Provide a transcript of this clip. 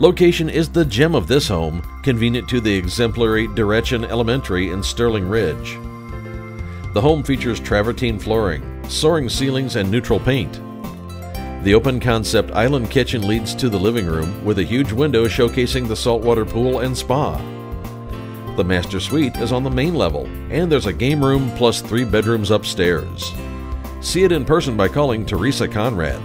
Location is the gem of this home, convenient to the exemplary Deretchin Elementary in Sterling Ridge. The home features travertine flooring, soaring ceilings, and neutral paint. The open concept island kitchen leads to the living room with a huge window showcasing the saltwater pool and spa. The master suite is on the main level, and there's a game room plus three bedrooms upstairs. See it in person by calling Teresa Conrad